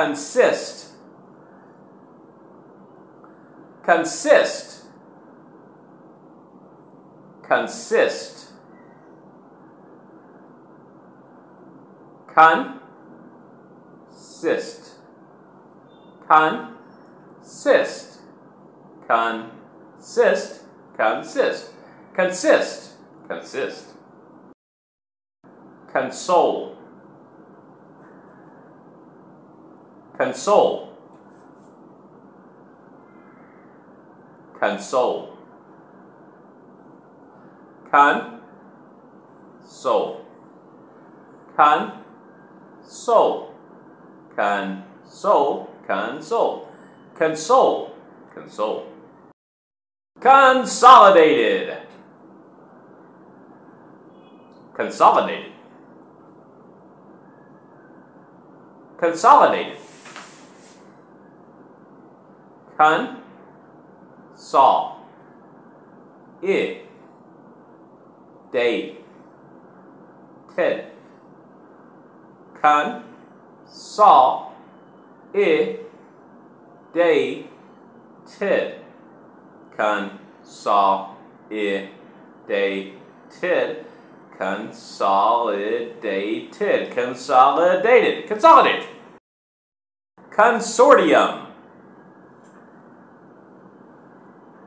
consist, consist, consist, consist, consist, consist, consist, consist, consist, console, console, console, con, soul, con, soul, console, console, console, console, consolidated, consolidated, consolidated, con, saw, it, day, ted, con, saw, it, day, ted, con, saw, it, day, ted, consolidated, consolidated, consolidated, consortium,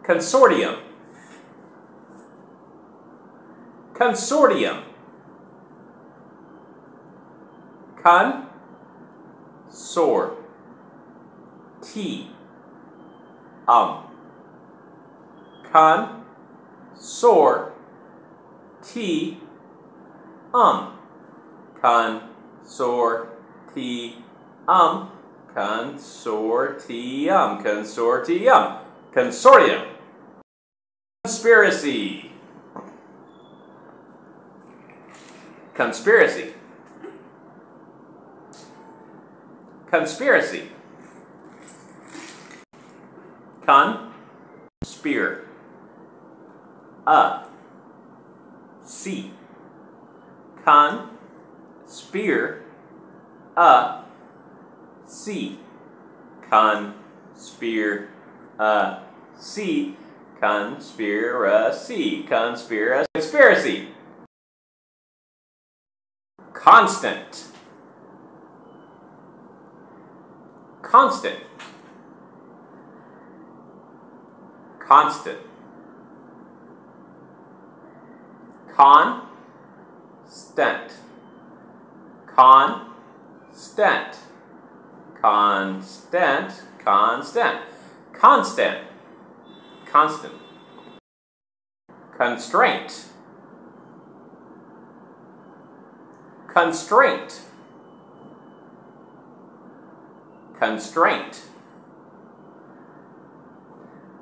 consortium, consortium, con, sor, t, um, con, sor, t, um, consortium, consortium, consortium, consortium, conspiracy, conspiracy, conspiracy, con, spear, a, c, con, spear, a, c, con, spear, a, c, conspiracy, conspiracy, conspiracy, constant, constant, constant, con, stent, con, stent, constant, constant, constant, constant, constant. Constraint. Constraint. Constraint.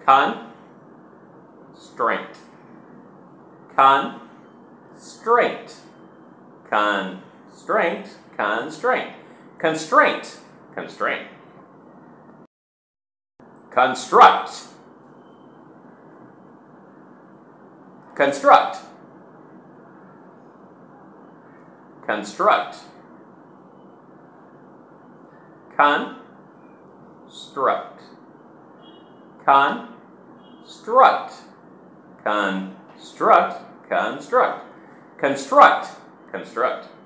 Con. Straight. Con. Straight. Constraint. Constraint. Constraint. Constraint. Constraint. Construct. Construct, construct, construct, construct, construct, construct, construct, construct.